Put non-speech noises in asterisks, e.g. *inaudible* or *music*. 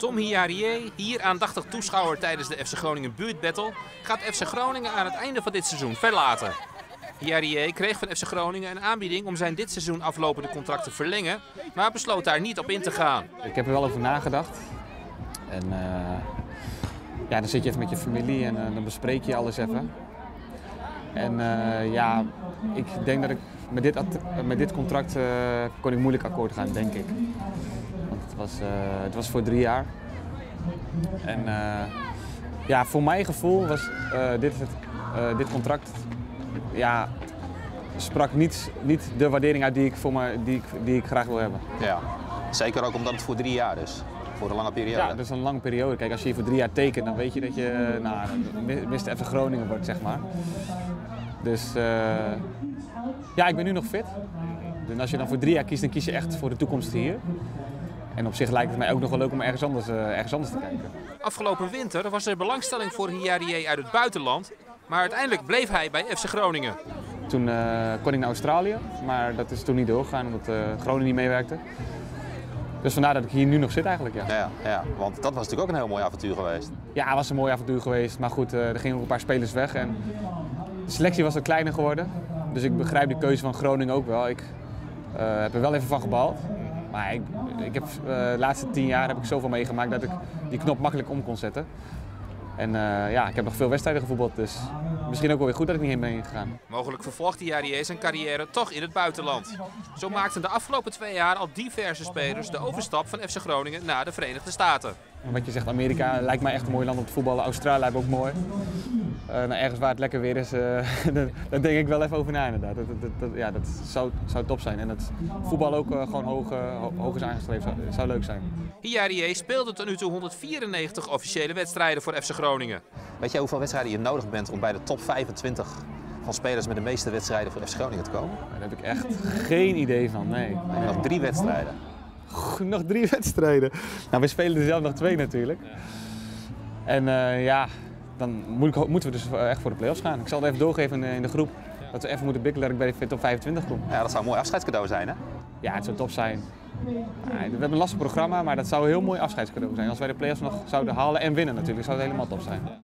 Tom Hiarie, hier aandachtig toeschouwer tijdens de FC Groningen buurtbattle, gaat FC Groningen aan het einde van dit seizoen verlaten. Hiarie kreeg van FC Groningen een aanbieding om zijn dit seizoen aflopende contract te verlengen, maar besloot daar niet op in te gaan. Ik heb er wel over nagedacht. En uh, ja, dan zit je even met je familie en uh, dan bespreek je alles even. En uh, ja, ik denk dat ik met dit, met dit contract kon ik moeilijk akkoord gaan, denk ik. Want het was, het was voor drie jaar. En ja, voor mijn gevoel was dit, het, dit contract ja, sprak niet, niet de waardering uit die ik, voor me, die, ik, die ik graag wil hebben. Ja, zeker ook omdat het voor drie jaar is. Voor een lange periode. Ja, dat is een lange periode. Kijk, als je hier voor drie jaar tekent, dan weet je dat je nou, mist even Groningen wordt, zeg maar. Dus uh, ja, ik ben nu nog fit. En als je dan voor drie jaar kiest, dan kies je echt voor de toekomst hier. En op zich lijkt het mij ook nog wel leuk om ergens anders, uh, ergens anders te kijken. Afgelopen winter was er belangstelling voor Hiarie uit het buitenland. Maar uiteindelijk bleef hij bij FC Groningen. Toen uh, kon ik naar Australië, maar dat is toen niet doorgegaan omdat uh, Groningen niet meewerkte. Dus vandaar dat ik hier nu nog zit eigenlijk. Ja. Ja, ja, want dat was natuurlijk ook een heel mooi avontuur geweest. Ja, het was een mooi avontuur geweest. Maar goed, uh, er gingen ook een paar spelers weg. En de selectie was wat kleiner geworden. Dus ik begrijp de keuze van Groningen ook wel. Ik heb er wel even van gebald. Maar ik, ik heb, de laatste tien jaar heb ik zoveel meegemaakt dat ik die knop makkelijk om kon zetten. En uh, ja, ik heb nog veel wedstrijden gevoetbald, dus misschien ook wel weer goed dat ik niet heen ben gegaan. Mogelijk vervolgt Diarrié zijn carrière toch in het buitenland. Zo maakten de afgelopen twee jaar al diverse spelers de overstap van FC Groningen naar de Verenigde Staten. Wat je zegt, Amerika lijkt mij echt een mooi land om te voetballen. Australië lijkt me ook mooi. Uh, nou, ergens waar het lekker weer is, *laughs* uh, daar denk ik wel even over na inderdaad. Dat, dat, dat, ja, dat zou, zou top zijn. En het voetbal ook uh, gewoon hoog, hoog is aangestreefd, zou, zou leuk zijn. Hiarie speelde tot nu toe 194 officiële wedstrijden voor FC Groningen. Weet jij hoeveel wedstrijden je nodig bent om bij de top 25 van spelers met de meeste wedstrijden voor FC Groningen te komen? Daar heb ik echt geen idee van, nee. nee. Nog drie wedstrijden. Nog drie *laughs* wedstrijden. Nou, we spelen er zelf nog twee natuurlijk. En uh, ja, dan moet ik, moeten we dus echt voor de play-offs gaan. Ik zal het even doorgeven in de groep. Dat we even moeten bikkelen dat ik bij de top 25 kom. Ja, dat zou een mooi afscheidscadeau zijn, hè? Ja, het zou top zijn. Ja, we hebben een lastig programma, maar dat zou een heel mooi afscheidscadeau zijn. Als wij de play-offs nog zouden halen en winnen natuurlijk, zou het helemaal top zijn.